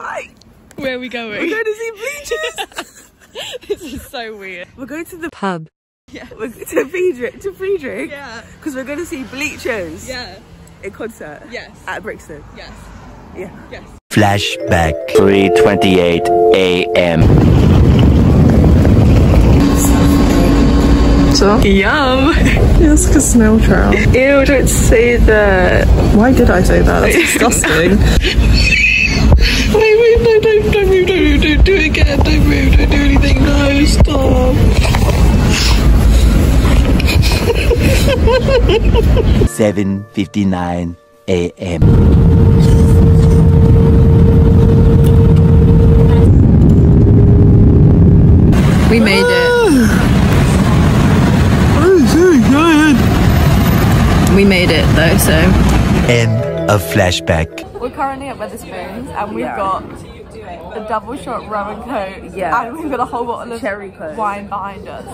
Hi. Where are we going? We're going to see Bleachers. this is so weird. we're going to the Pub. yeah. We're to Friedrich to Friedrich. Yeah. Because we're going to see Bleachers. Yeah. In concert. Yes. At Brixton. Yes. Yeah. Yes. Flashback 3:28 a.m. So? Yum. It's like a snail trail. Ew, don't say that. Why did I say that? That's disgusting. Wait, wait, no, don't, don't move, don't move, don't do it again, don't move, don't do anything, no, stop. 7:59 a.m. We made it. We made it though, so. End of flashback. We're currently at Wetherspoons and we've Yeah. got a double shot rum and coke Yeah. and we've got a whole bottle of Cherry Coke. wine behind us.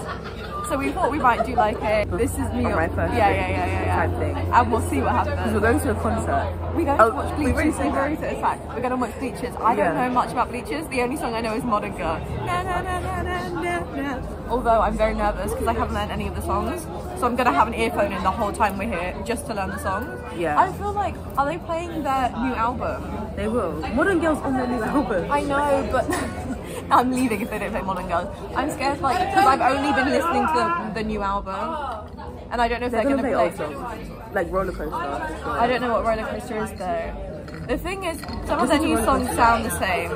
So we thought we might do like a this is me On my first yeah, yeah, yeah, yeah, yeah. type thing. And we'll see what happens. We're going to a concert. We're going Oh, to watch Bleachers. We've said already that. said it's fact. We're going to watch Bleachers. I don't know much about Bleachers. The only song I know is Modern Girl. Na, na, na, na, na, na. Although I'm very nervous because I haven't learned any of the songs. So I'm going to have an earphone in the whole time we're here just to learn the songs. Yeah. I feel like, are they playing their new album? They will. Modern Girls on their new album. I know, but I'm leaving if they don't play Modern Girls. I'm scared, like, because I've only been listening to the, the new album. And I don't know if They're they're, gonna play going old to play. songs, like roller coaster. I don't know what roller coaster is though. The thing is, some of their new songs sound the same.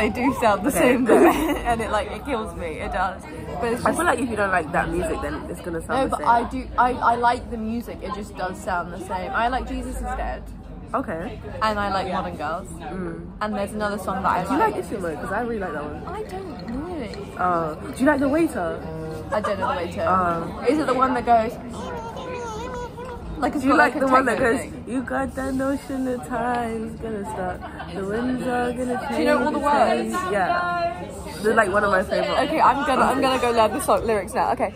They do sound the same though, and it like it kills me. It does. But it's I feel like if you don't like that music, then it's gonna no, sound the but same. I do. I I like the music. It just does sound the same. I like Jesus is Dead, Okay. and I like Modern Girls. And there's another song that I Do you like like. Because I really like that one. I don't really. Uh, do you like The Waiter? I don't know the Waiter. Um, is it the one that goes? Like it's Do you got, like the one that goes, thing? You got that notion the time's gonna start, the winds are gonna change. you know all the words? Yeah. They're like one of my favorite. Okay, I'm gonna I'm gonna go learn the song lyrics now. Okay.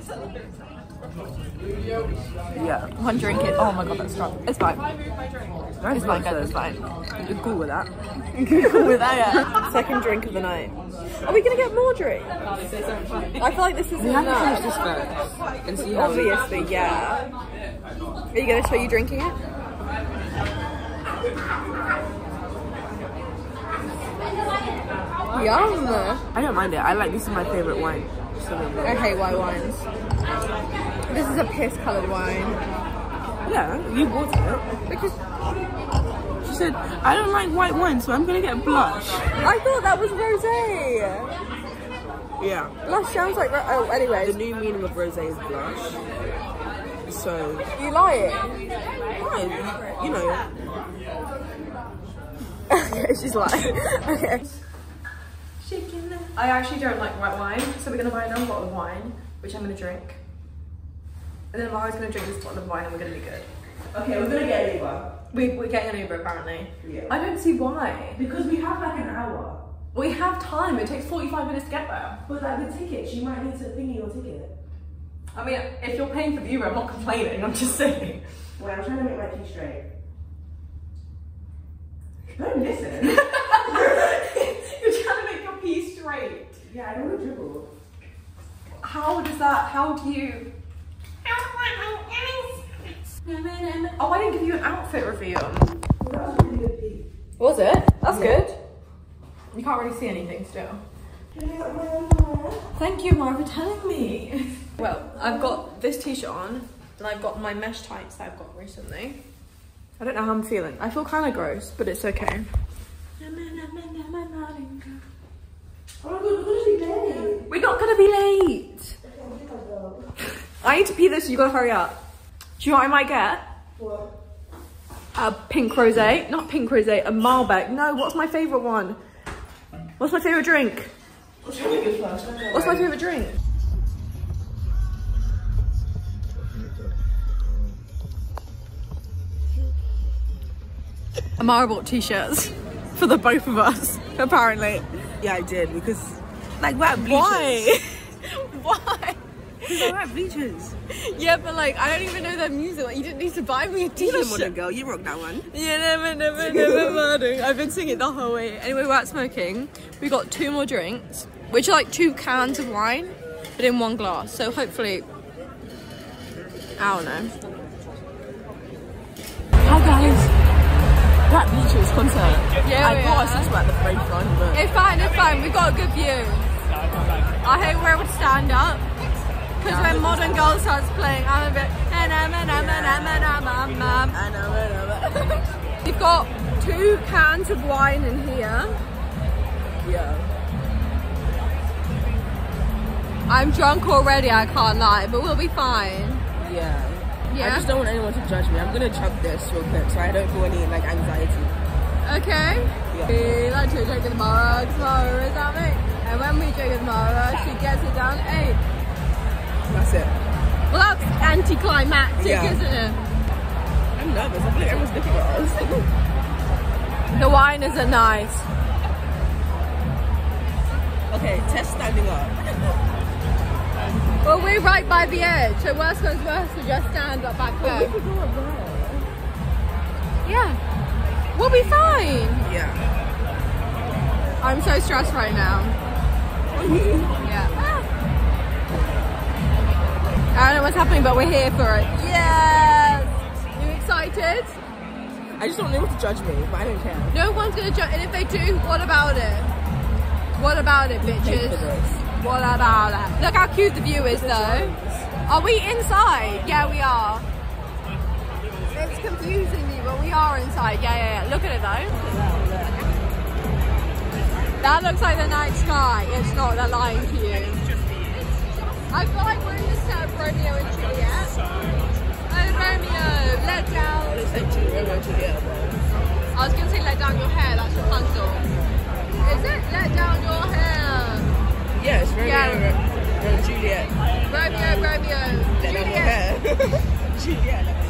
Yeah. One drink it. Oh my god, that's strong. It's fine. Nice It's fine, guys. It's fine. You're cool with that. You're Cool with that, yeah. Second drink of the night. Are we gonna get more drinks? I feel like this is We have to finish this first and see Obviously, yeah. Are you gonna show you drinking it? Yum. I don't mind it. I like this is my favorite wine. So, Okay, white wines. This is a piss coloured wine. yeah, you bought it. Because She said, I don't like white wine, so I'm gonna get blush. I thought that was rosé. Yeah. Blush sounds like oh. Anyway. The new meaning of rosé is blush. So, you lying? yeah, you know, okay, she's lying. okay. I actually don't like white wine, so we're gonna buy another bottle of wine, which I'm gonna drink. And then Mara's gonna drink this bottle of wine and we're gonna be good. Okay, we're gonna get an Uber. We, we're getting an Uber apparently. Yeah. I don't see why. Because we have like an hour. We have time, it takes 45 minutes to get there. But like the tickets, you might need to thingy your ticket. I mean, if you're paying for the Uber, I'm not complaining, I'm just saying. Wait, I'm trying to make my key straight. Don't listen. you're trying to make your pee straight. Yeah, I don't want to dribble. How does that, how do you... Oh, I didn't give you an outfit reveal. That was really. Was it? That's good. You can't really see anything still. Thank you, Mara, for telling me. Well, I've got this t-shirt on, and I've got my mesh tights that I've got recently. I don't know how I'm feeling. I feel kind of gross, but it's okay. Oh my god, we're gonna be late. We're not gonna be late. I need to pee this, you gotta hurry up. Do you know what I might get? What? A pink rosé, not pink rosé, a Malbec. No, what's my favorite one? What's my favorite drink? What's your biggest first? What's my favorite drink? Amara bought t-shirts for the both of us, apparently. Yeah, I did because like what bleachers. Why? Why? Alright, bleachers. Yeah, but like I don't even know their music. Like, you didn't need to buy me a t-shirt. modern girl. You rock that one. Yeah, never, never, never modern. I've been singing the whole way. Anyway, we're out smoking. We got two more drinks, which are like two cans of wine, but in one glass. So hopefully, I don't know. Hi guys. That bleachers concert. Yeah, I we are. us this at the very front, but It's fine, it's fine. We've got a good view. I hope we're able to stand up. Because when Modern Girl starts playing, I'm a bit. I know, I know. We've got two cans of wine in here. Yeah. I'm drunk already, I can't lie, but we'll be fine. Yeah. Yeah? I just don't want anyone to judge me. I'm gonna chug this real quick so I don't feel any like anxiety. Okay? Yeah. We like to drink with Mara, Mara is that me? And when we drink with Mara, she gets it down eight. That's it. Well, that's anticlimactic, Yeah. isn't it? I'm nervous. I feel like everyone's looking at us. The wine isn't nice. okay, test standing up. Well, we're right by the edge, so worst comes worst, we just stand up back there. Yeah. We'll be fine. Yeah. I'm so stressed right now. Yeah. I don't know what's happening, but we're here for it. Yes! You excited? I just don't want anyone to judge me, but I don't care. No one's gonna judge, and if they do, what about it? What about it, bitches? What about it? Look how cute the view is, though. Are we inside? Yeah, we are. It's confusing me, but we are inside. Yeah, yeah, yeah. Look at it, though. That looks like the night sky. It's not. They're lying to you. I feel like we're in the set of Romeo and Juliet. Oh, Romeo, let down. It's like Romeo and Juliet. I was gonna say let down your hair, that's Rapunzel. Is it? Let down your hair. Yeah, it's Romeo Yeah. and Juliet. Romeo, Romeo. Your Juliet. Juliet.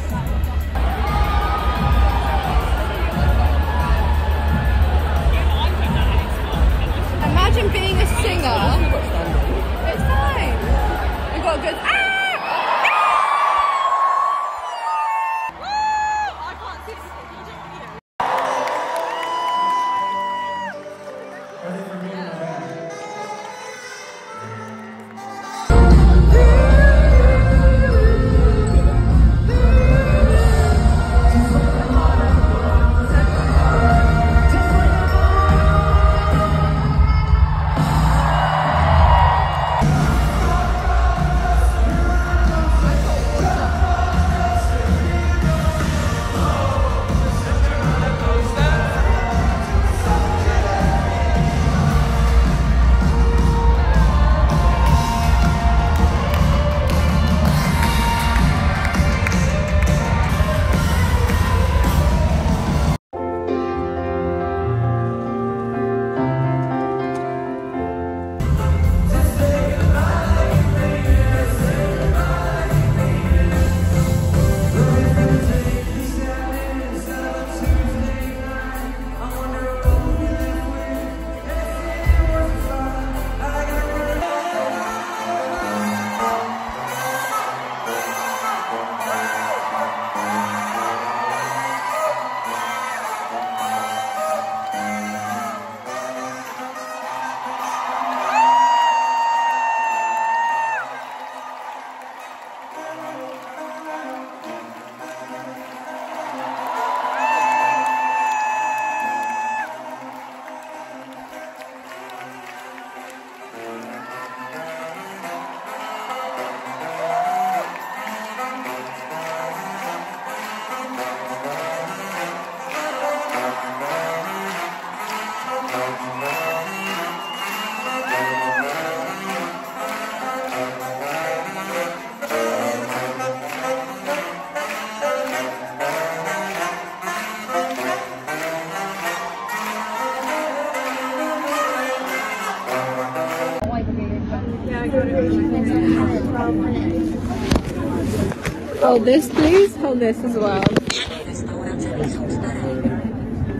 Hold this, please. Hold oh, this as well.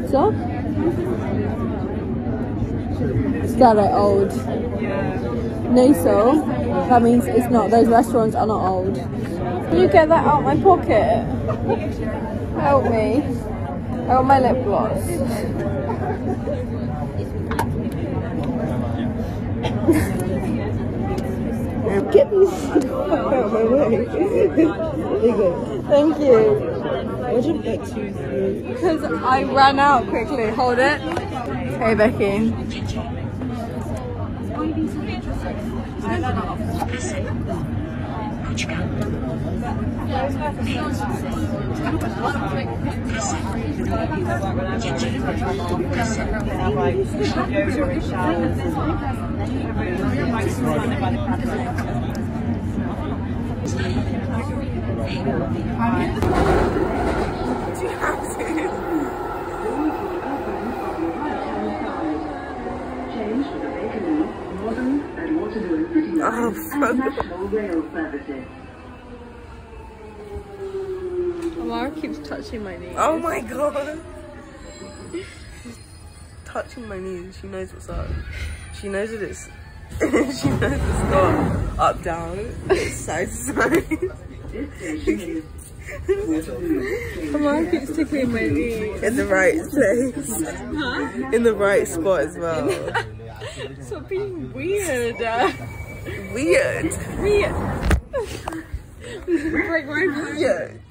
So? that are old. Nasal. That means it's not. Those restaurants are not old. Can you get that out my pocket? Help me. Got my lip gloss. Get me out my way. Thank you. Would you like to? Because I ran out quickly. Hold it. Hey, Becky. Amara keeps touching my knee. Oh my god. She's touching my knees. She knows what's up. She knows it is. she knows it's not up down. It's side to side. Amara keeps tickling my knee. In the right place. In the right spot as well. Stop being weird. Weird. weird. Break my Weird.